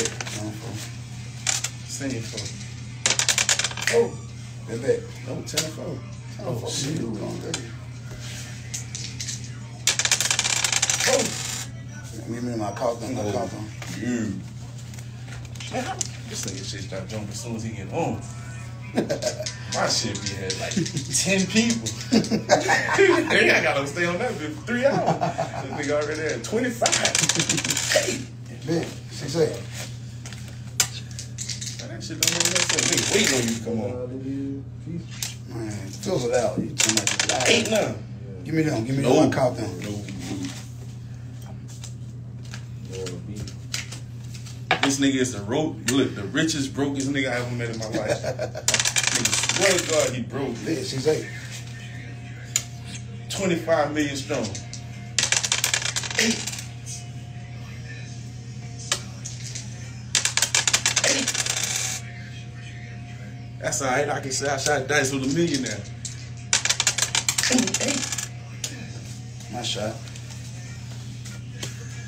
Four. Same four. Oh. Bet bet. No, ten four. Oh, oh shit. you going dirty. Oh. Give me my coffee. My Oh. coffee. You. Man, how- this nigga shit start jumping as soon as he get home. My shit be had like 10 people. hey, I gotta stay on that for three hours. This nigga already had 25. Hey. Bet. Six eight. That shit don't make no sense. Nigga waiting on you to come on. Man, fills it out. You the Eight now. Give me them. Give me No. one coffee. No. This nigga is the ro- look, the richest, brokest nigga I ever met in my life. nigga, swear to God, he broke. Bet. Six eight. 25 million strong. Eight. That's all right. I can say I shot dice with a millionaire. Eight, eight. My shot.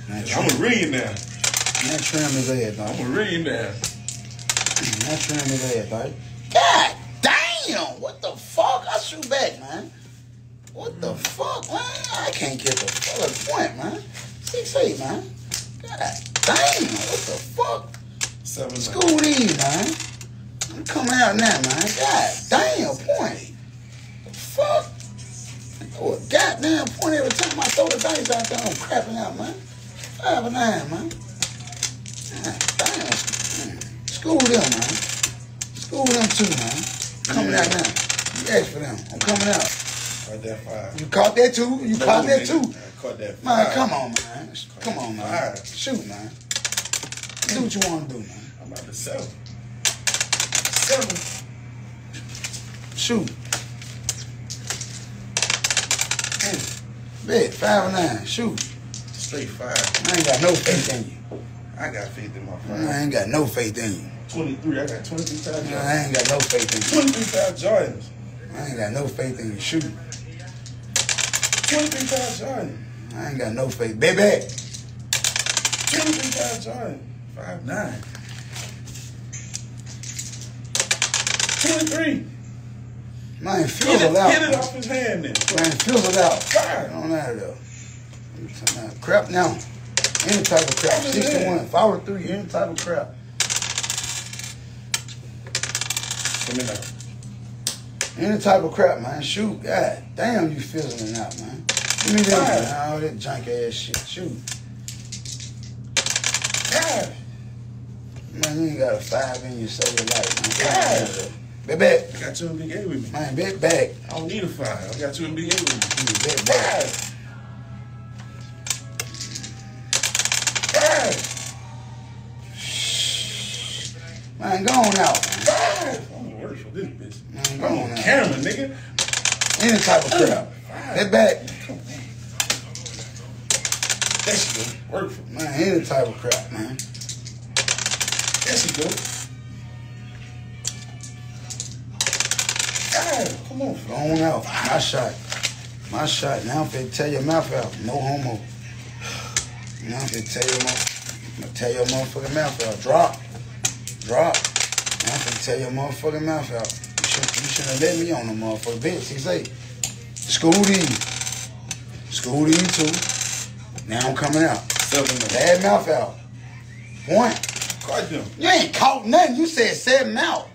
Man, I'm trim, a millionaire. man, trim his head, dog. I'm a millionaire. Man, trim his head, dog. God damn! What the fuck? I shoot back, man. What the hmm. fuck, man? I can't get the full point, man. Six eight, man. God damn! What the fuck? Seven. nine. School these, man. I'm coming out now, man. God damn point. The fuck? Oh, a goddamn point every time I throw the dice out there. I'm crapping out, man. Five and nine, man. God damn. Man. School them, man. School them too, man. Coming out now. You asked for them. I'm coming out. Caught that five. You caught that too? You No, caught that too? I caught that Man, come on, man. Come on, man. Shoot, man. Do what you want to do, man. I'm about to seven. Shoot. Bet, five and nine. Shoot. Straight five. I ain't got no faith in you. I got faith in my friend. I ain't got no faith in you. 23. I got 23 five I ain't got no faith in you. 23 five Jordans. I ain't got no faith in you. Shoot. 23 five Jordans. I ain't got no faith. Baby. 23 five Jordans. Five nine. 23. Man, Get fills it, out. get it off his hand then. fills it out. Five. On out of there. I'm Crap now. Any type of crap. Oh, 61. man. If I were three, any type of crap. Come in now. Any type of crap, man. Shoot. God damn, you fizzling it out, man. Give me that, man. All that junk ass shit. Shoot. Five. Man, you ain't got a five in your cellular life, man. Come God. Bet back. I got two in Big A with me. Man, bet back. I don't need a five. I got two in Big A with me. Bet back. Five. Five. Man, go on out. Five. I'm gonna work for this bitch. Man, go I'm on on out. camera, nigga. Any type of crap. Bet back. There she go. Work for me. Man, any type of crap, man. There she go. Come on. On out. My shot. My shot. Now I'm finna tear your mouth out. No homo. Now I'm finna tear your mouth. Tear your motherfucking mouth out. Drop. Drop. Now I'm finna tear your motherfucking mouth out. You shouldn't, you shouldn't have let me on the motherfucker. Bitch, he say. School these. School these too. Now I'm coming out. Seven. Bad mouth out. Caught them. You ain't caught nothing. You said seven out.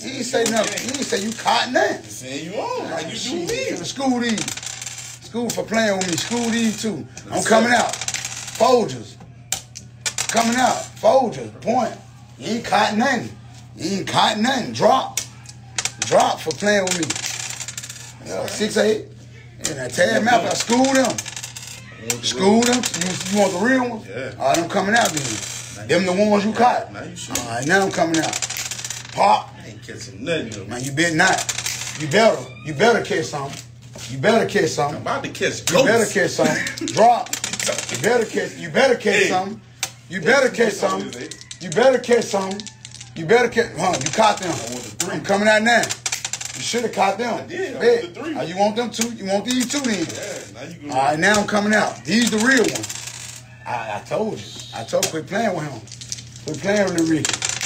All right. just You ain't say nothing. You ain't say you caught nothing. Saying you on. Like you do me. School these. School for playing with me. School these too. I'm coming out. Folgers. Coming out. Folgers. Point. You ain't caught nothing. You ain't caught nothing. Drop. Drop for playing with me. Yeah, six eight. And I tell them out. I school them. School them. You, you want the real ones? Yeah. All right, I'm coming out then. Them the ones you caught. Now you shoot. All right, now I'm coming out. Pop. Catching nothing. Man, you better not. You better. You better catch something. You better catch I'm about to catch You better catch something. Drop. You better catch. You better catch Hey. something. You better catch something. Eh? You better catch something. You better catch. Huh? You caught them. I want the three. I'm coming out now. You should have caught them. I did. I Bet. want the three. Oh, you want them two? You want these two then? Yeah, now you go. All right, now I'm coming out. These the real ones. I, I told you. I told you quit playing with him. Quit playing with the Ricky.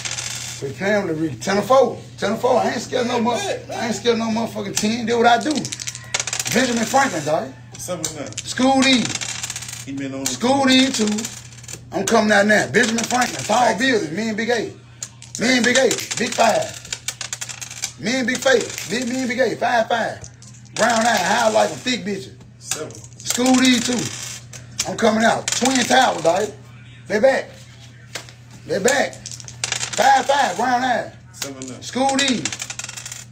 Playing with Ricky. 10 to 4. 10 to 4. I ain't scared no more. I ain't scared no motherfucking 10. Do what I do. Benjamin Franklin, dog. Seven to none. School D. He been on School D too. I'm coming out now. Benjamin Franklin. Tall building. Me and Big A. Me and Big A. Big five. Me and Big Faith. Big me and Big A. Five five. Brown eye. High like a thick bitch. Seven. School D too. I'm coming out. Twin Tower, dog. They back. They back. Five five. round eye. Seven. School D.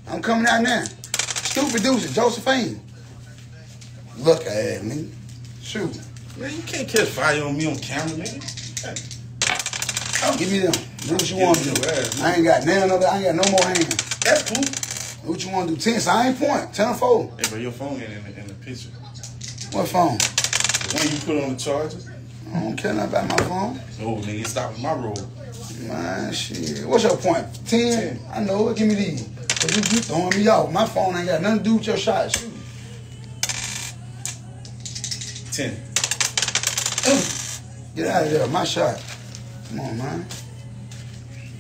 I'm coming out now. Stupid producer, Josephine. Look at me. Shoot. Man, you can't catch fire on me on camera, nigga. Give me them. Do what you want to do. ass, I ain't got none of that. I ain't got no more hands. That's cool. Do what you want to do. Ten. So I ain't point. Ten or four. Hey, bro, your phone ain't in the, in the picture. What phone? The one you put on the charger. I don't care nothing about my phone. Oh, nigga, stop with my roll. Man, shit. What's your point? Ten? I know it. Give me these. Cause you, you throwing me off. My phone ain't got nothing to do with your shot. Shoot. Ten. Get out of there. My shot. Come on, man.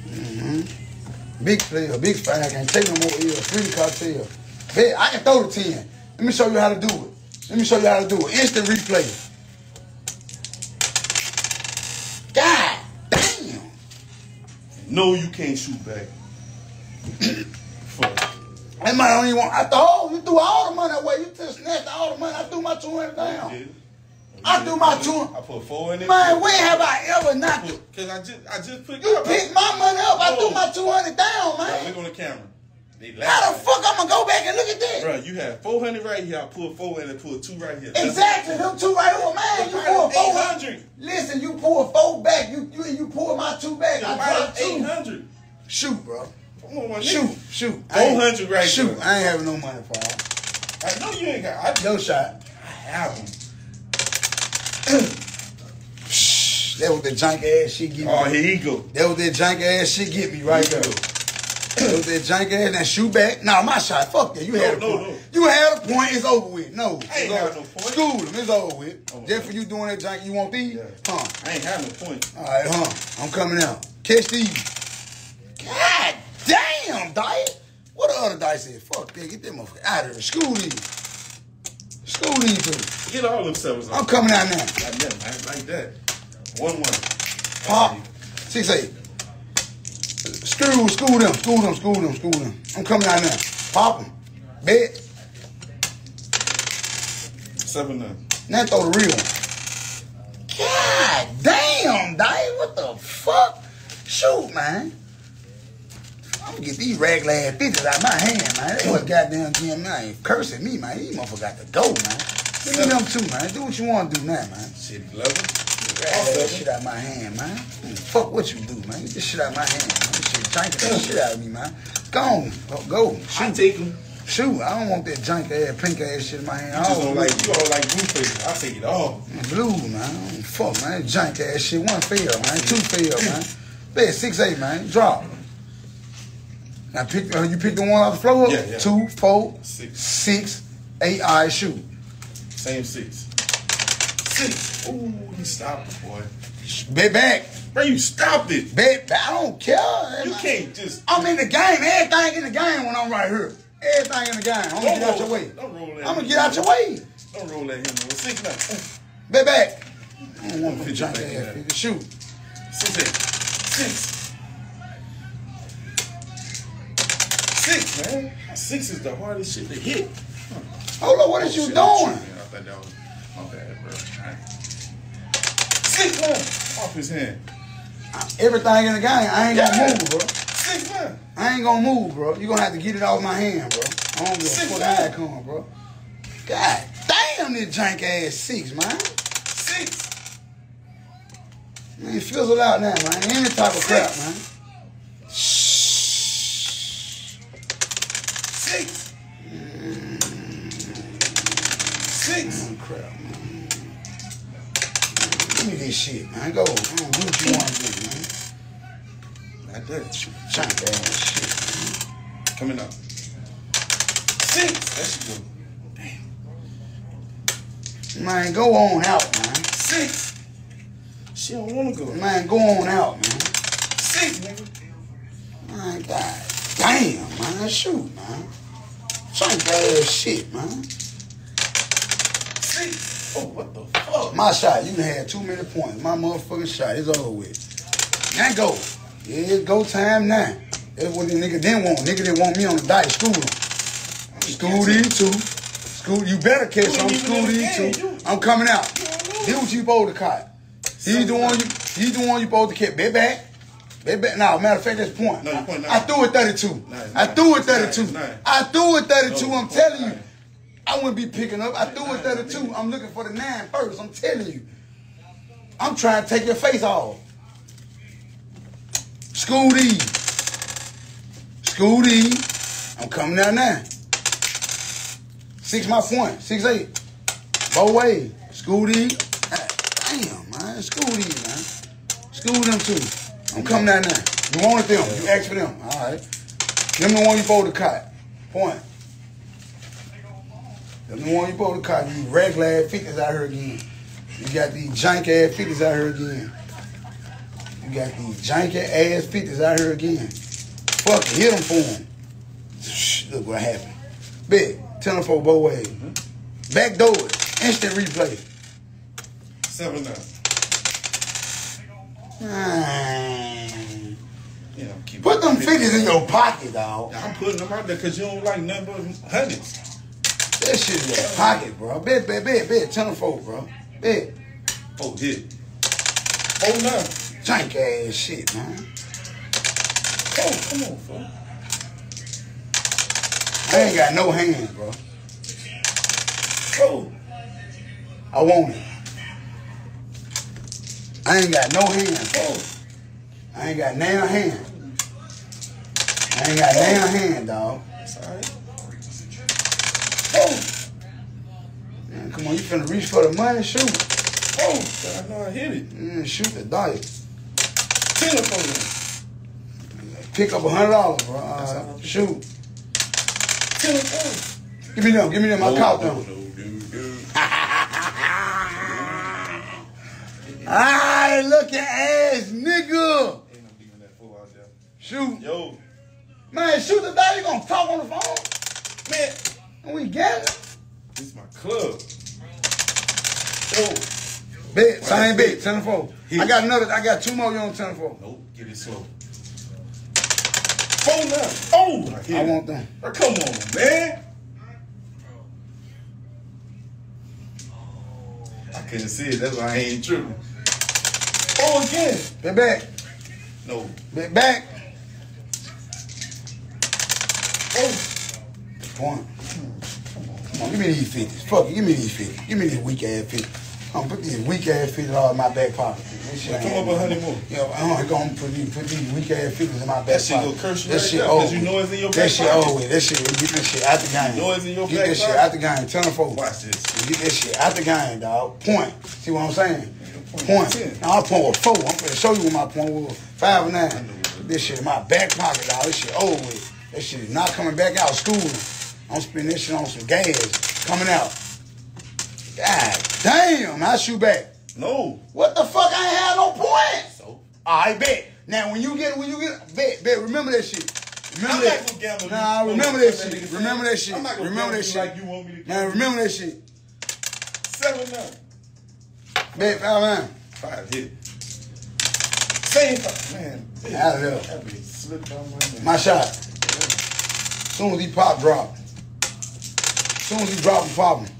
Mm-hmm. Big player, big fan. I can't take no more ill. Free cartel. Bet, I can throw the 10. Let me show you how to do it. Let me show you how to do it. Instant replay. God damn. No, you can't shoot back. Fuck. That money don't even want. I thought, you threw all the money away. You just snatched all the money. I threw my 200 down. It? I threw my two. I put four in it. Man, when have I ever not? Cause I just, I just put. You picked my money up. I threw Oh. my 200 down, Bro, man. look on the camera. How the fuck I'm gonna go back and look at that? Bro, you have 400 right here. I pulled four in and pulled two right here. Exactly, them two right over, man. You Right, pull four. 800. Listen, you pull four back. You you you pull my two back. I dropped 800. Shoot, bro. Come on, my nigga. Shoot, shoot. I 400 right Shoot, there. I ain't having no money for all. I know you ain't got. I, Yo shot. I have them. That was the junk ass shit get me. Oh, here you go. That was that junk ass shit get me right there. That that jank ass. Now shoot back. Nah, my shot. Fuck that. You had a No, no, point. no. You had a point. It's over with. No. I ain't it's no point. School them. It's over with. Oh, Just for you doing that jank, you want these? Yeah. Huh. I ain't have no point. All right, huh? I'm coming out. Catch these. God damn, diet. What the other dice is? Fuck that. Get them motherfucker out of here. School these. School these two. Get all them sevens I'm coming out now. That. Like that. One one. Pop. Six eight. School, school them, school them, school them, school them. I'm coming out now. Pop them. Bet. Seven nine. Now throw the real one. God damn, diet. What the fuck? Shoot, man. I'm gonna get these regular ass bitches out of my hand, man. They was goddamn damn man cursing me, man. These motherfuckers got to go, man. Give me them too, man. Do what you want to do now, man. Shit, eleven. Get that shit out of my hand, man. Fuck what you do, man. Get this shit out my hand, man. This shit janking that shit out of me, man. Go on. Go. go. I Shoot. take them. Shoot. I don't want that jank ass, pink ass shit in my hand. You I just don't like you all like blue face. I take it all. Blue, man. Fuck, man. Jank ass shit. One fail, man. Two fail, man. Bet six eight, man. Drop. Now pick. Uh, you pick the one off the floor. Yeah, yeah. Two, four, Six. six, eight. I shoot. Same six. Ooh, you stop it, boy. Bet back. Bro, you stop it. Back. I don't care. You can't just. I'm in the game. Everything in the game when I'm right here. Everything in the game. I'm gonna get out your way. Don't roll that. I'm gonna get out your way. Don't roll that him. though. Six nine. Bet back. I don't want no back, ass yeah. Shoot. Six eight. Six. Six, man. Six is the hardest shit to hit. Hold on. what Oh, you shit, doing? Tripping. I thought that was my bad, bro. Six one off his hand. Everything in the game. I ain't gonna Yeah. move, bro. Six one. I ain't gonna move, bro. You gonna have to get it off my hand, bro. I don't give a Six fuck how it come, bro. God damn, this jank ass six, man. Six. Man, fizzle out now, man. Any type of crap, man. Six. Mm. Six. Oh, crap. Give me this shit, man. Go. I don't what you want to do, man. Like that. Jank ass shit. Coming up. Six. That should go. Man, go on out, man. Six. She don't want to go. Man, go on out, man. six, nigga. My God. Damn, man. Shoot, man. That ass shit, man. Six. Oh, what the fuck? My shot, you had too many points. My motherfucking shot is over with. Now go. Yeah, it's go time now. That's what the nigga didn't want. Nigga didn't want me on the diet. School him. School these two. School, you better catch ain't School these two. I'm coming out. You don't know. This what you supposed to caught. He's the one you. He's the one you supposed to catch. Bet back. Bet back. No, matter of fact, that's point. No, point I threw it 32. Nine, I threw it It's nine, 32. it's nine. I threw it 32. No, I'm it's telling you. I wouldn't be picking up. I threw it 32. I'm looking for the nine first. I'm telling you. I'm trying to take your face off. School D. I'm coming down now. Six my point. Six eight. Both ways. School D. Damn, man. School D, man. School them too. I'm coming down now. You wanted them. You asked for them. All right. Them the one you supposed to cut. Point. The one you supposed to cut. These regular ass figures out here again. You got these jank ass figures out here again. You got these janky ass figures out here again. Fuck hit them for them. Look what happened. Big, tell them for both ways. Mm-hmm. Back door. Instant replay. Seven nine. Yeah, I'm Put them figures in your pocket, dog. I'm putting them out there because you don't like nothing but hundreds. That shit in your pocket, bro. Bet, bet, bet, bet. Tell them for, bro. Bet. Oh, hit. Oh, nine. Jank ass shit, man. Oh, come on, bro. I ain't got no hands, bro. Oh, I want it. I ain't got no hands. oh. I ain't got nail hand. I ain't got nail hand, dog. It's all right. Oh. Man, come on, you finna reach for the money? Shoot. Oh, but I know I hit it. Mm, shoot the dice. Ten up on them. Pick up a hundred dollars, bro. That's Uh, shoot. Ten up on them. Give me them. Give me them. I caught them. Ah, look at ass, nigga. Ain't no leaving that fool out there. Shoot. Yo, Man, shoot the dice. You gonna talk on the phone? man, And we get it. this is my club. Yo, Bet, same bet, 10 4. Here. I got another, I got two more you on 10 4. nope, get it slow. Four nine. Oh, I, I it. want them. Bro, come on, man. I couldn't see it. That's why I ain't tripping. Oh, again. Bet back. No. Bet back. Oh. Point. Come on, give me these 50s. Fuck it, give me these 50s. Give me these weak ass 50s. Oh, I'm gonna put these weak ass 50s all in my back pocket. This shit come up a hundred more. Yo, I'm gonna put these, put these weak ass 50s in my back That shit pocket. go curse you That right shit over. 'cause you know it's in your That back shit pocket. over. That shit, get that shit out the game. know it's in your Get back that shit out the game. Tell them folks. Watch this. Get that shit out the game, dog. Point. See what I'm saying? point Point. Now I point with four. I'm gonna show you what my point was. Five and nine. This shit in my back pocket, dog. This shit over with. That shit is not coming back out of school. I'm spending this shit on some gas coming out. God damn, I shoot back. No. What the fuck? I ain't had no points. So. I bet. Now when you get when you get bet bet remember that shit. Remember I'm that. not gonna gamble. Nah, remember that shit. Remember that shit. I'm not Remember that shit. Like you want me to. Now remember that shit. Seven nine. Bet five nine. Five hit. Same five. Man. Out of there. Slipped on my. My shot. Soon as he pop drop. Soon as he drop him pop him.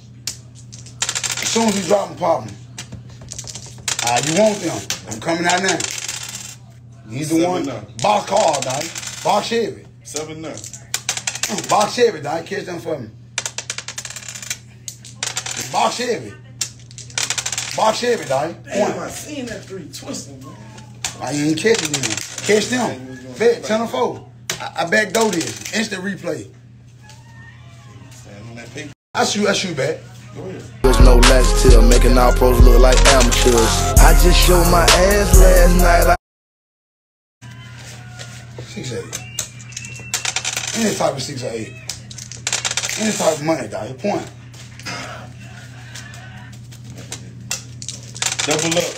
Soon as he drop them, pop him. Ah, you want them. I'm coming out now. He's the Seven one. nine. Box call, dog. Box Chevy. Seven nine. Box Chevy, dog. Catch them for me. Box Chevy. Box Chevy, dog. Damn, I seen that three twisting, man. I ain't catching them. Catch them. Bet, 10 or 4. I, I back door this. Instant replay. Stand on that paper. I shoot, I shoot back. Go ahead. There's no latch till making our pros look like amateurs. I just showed my ass last night. I Six eight. Any type of six or eight. Any type of money, dog. Point. Double up.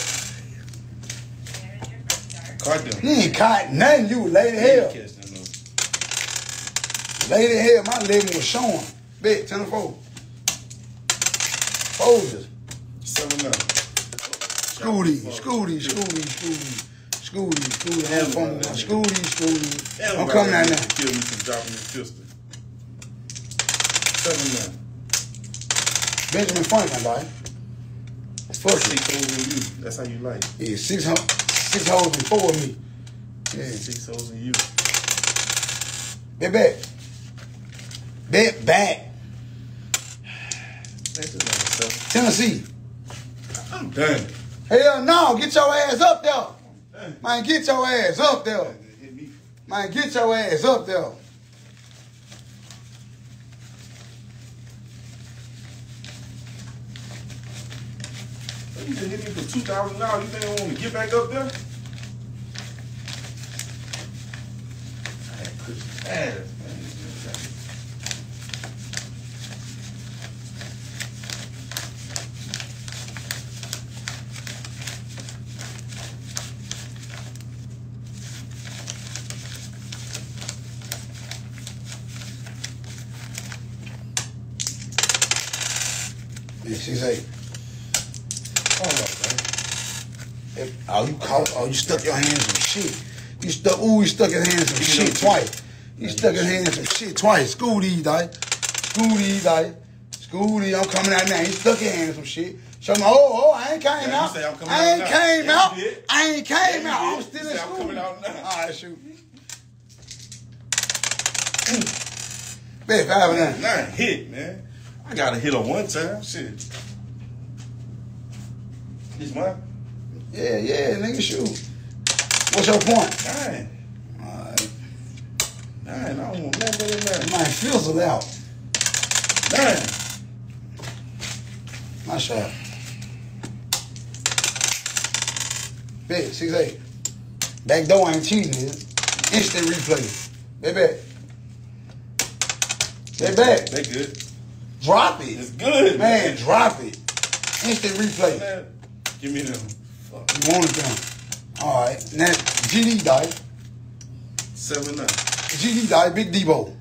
Caught them. You ain't caught nothing. You was late as hell. Catch them, Late as hell. My leg was showing. Big, 10 to 4. Folders. Seven up. Scooty, Scooty, Scooty, Scooty. Scooty, Scooty, I'm from that nigga. Scooty, Scooty. I'm coming out now. Kill me from dropping his pistol. Seven now. Benjamin Franklin, like. Fuck it. Six holes in you. That's how you like. Yeah, six, ho- six holes of me. Yeah. Six holes in you. Bet back. Bet back. That's just like Tennessee. I'm done. Hell no, get your ass up there. Man, get your ass up there. Man, get your ass up there. You just hit me for two thousand dollars. You think I want to get back up there? I had Chris ass, man. Yeah, she's like, Hold up, man. oh, you caught, oh, you stuck your hands in shit. You stuck, ooh, you stuck your hands in some shit twice. You stuck your hands in shit twice. Scooty, die. Scooty, die. Scooty, I'm coming out now. You stuck your hands in some shit. Show me, oh, oh, I ain't came Yeah, out. say I out ain't now. came Yeah, out. I ain't came Yeah, out. I'm still in say I'm school. coming out now. All right, shoot. Mm. Bet five and nine. Nine hit, man. I got a hit on one time. Shit. This mine? Yeah, yeah, nigga, shoot. What's your point? Nine. All right. Nine. I don't want but a nine. Mine fizzled out. Nine. My shot. Bet, six eight. Back door ain't cheating, nigga. Instant replay. Bet back. Bet back. They good. Drop it. It's good, Man, drop it. Instant replay. Man, give me them. Fuck. You wanted them. All right. Now, GD died. Seven nine. GD died. Big Debo.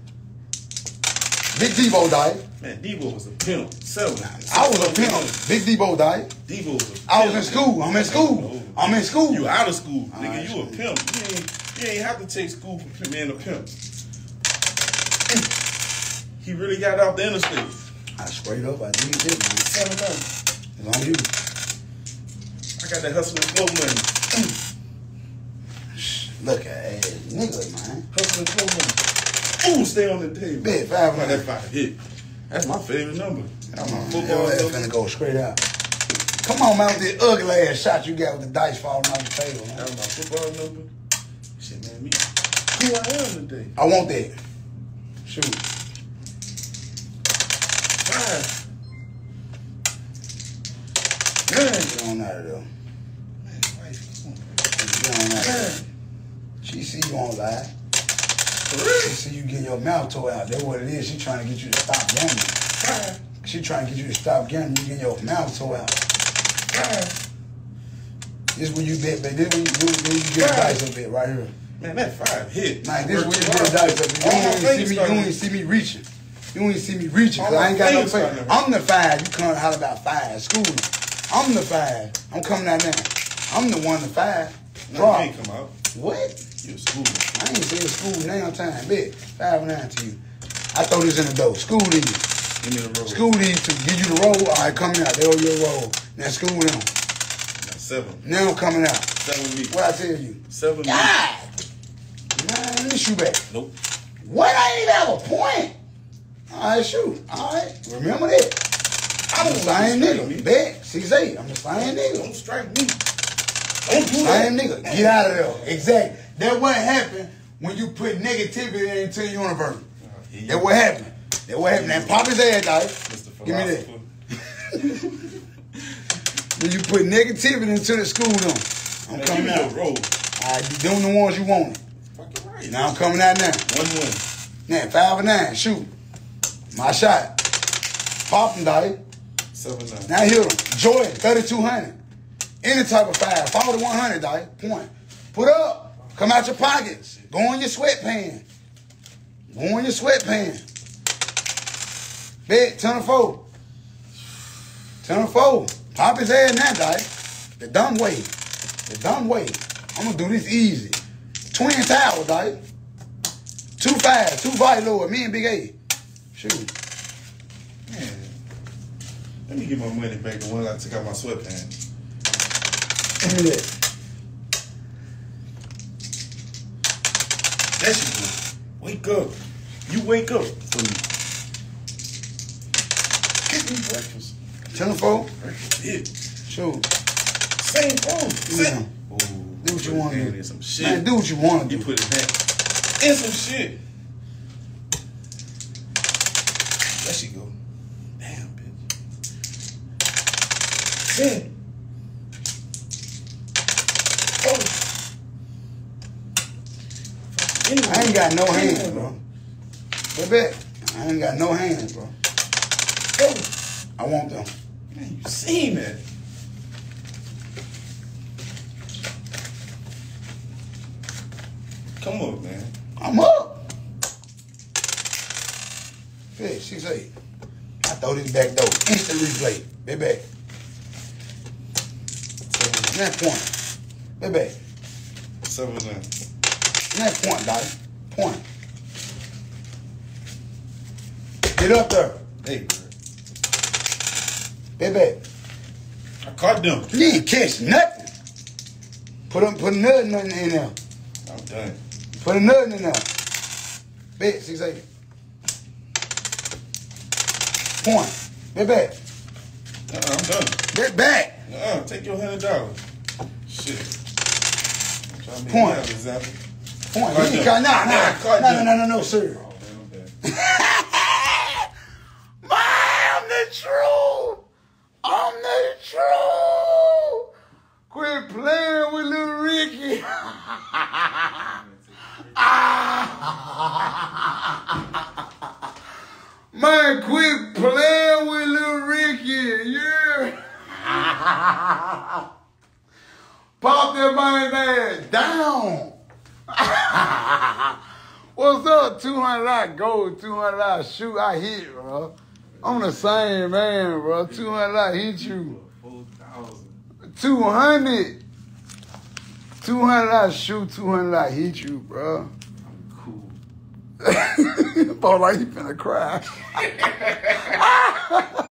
Big Debo died. Man, Debo was a pimp. Seven. I was a pimp. Big Debo died. Debo was a pimp. I was in school. I'm in school. I'm in school. You out of school, nigga. Alright, you a pimp. You ain't, you ain't have to take school for being a pimp. he really got out the interstate. I straight up, I it, man. Seven nine. It's on you. I got that hustle and flow money. Look at ass nigga, man. Hustle and flow money. Ooh, stay on the table. Bet five Man, hundred. that five hit. That's my favorite number. That's my Your football number. finna go straight out. Come on, man, with the ugly ass shot you got with the dice falling off the table, man. That's my football number. Shit, man, me. Who I am today? I want that. Shoot. Out there. She see you on live. She see you getting your mouth tore out. That's what it is. She trying to get you to stop gambling. She trying to get you to stop gambling. You getting your mouth tore out. Five. This where you bet, baby. This when you, where you get the dice up bit right here. Man, that five hit. Man, this where you get dice up. You see me. You don't even see me reaching. You don't even see me reaching because I ain't got no face. I'm the five. You come holler about five. School. I'm the five. I'm coming out now. I'm the one to five. No, you ain't come out. What? You school. I ain't saying school now time. Bet. Five and nine to you. I throw this in the door. School these. Give me the roll. School to give you the roll. All right, coming out. They owe you a roll. Now school them. Now, seven. Now I'm coming out. Seven me. What I tell you? Seven me. God. Man, let me shoot back. Nope. What? I ain't even have a point. All right, shoot. All right, remember that. I'm the same nigga. Bet. Eight. I'm the same nigga. Don't strike me. Don't do Same that. nigga. Get out of there. Exactly. That what happened when you put negativity into the universe. You That what happened. That what happened. That pop his ass. Mr. Give me that. When you put negativity into the school room. I'm Man, coming out. roll. All right, them the ones you wanted. Fucking right. Now I'm coming out now. One win. Now, five or nine. Shoot. My shot. Pop him, dog. Seven nine. Now hit him. Jordan, 3,200. Any type of five. 4,100, dog. Point. Put up. Come out your pockets. Go in your sweatpants. Go in your sweatpants. Bet, ten to four. Ten to four. Pop his head now, die. The dumb way. The dumb way. I'm gonna do this easy. Twin towers, die. Two five, two five lower. Me and Big A. Shoot. Man, let me get my money back the one I took out my sweatpants. That. That shit. Wake up. You wake up. Get me breakfast. Ten to four. Breakfast. It. Shoot. Same phone. Yeah. Same. Ooh, Do what you want to do. some shit. Man, do what you want to You do. put his hand in some shit. That shit go. Damn, bitch. Oh. I ain't got no hands, bro. But bet. I ain't got no hands, bro. Oh. I want them. Man, you seen that. Come on, man. I'm up. Hey, six eight. I throw this back door. Instant replay. Baby. That point. Baby. Seven. That point, dog. Point. Get up there. Hey, Baby. I caught them. You ain't catch nothing. Put them, put another nothing in there. I'm done. Put another in there. Bet, six eight. Point. Bet back. Uh-uh, I'm done. Bet back. Uh-uh, take your hundred dollars. Shit. I'm trying to make Point. Point. You ain't them. caught, nah, nah, no, no, no, no, no, sir. Oh, man, I'm. Man, I'm the truth. I'm the truth. Quit playing with little Ricky. Ah. Man, quit playing with little Ricky. Yeah. Pop that man ass down. What's up? 200 I go, 200 I shoot, I hit, bro. I'm the same man, bro. 200 I hit you. Four thousand. 200. 200 I shoot, 200 I hit you, bro. I'm cool. Felt like he finna cry.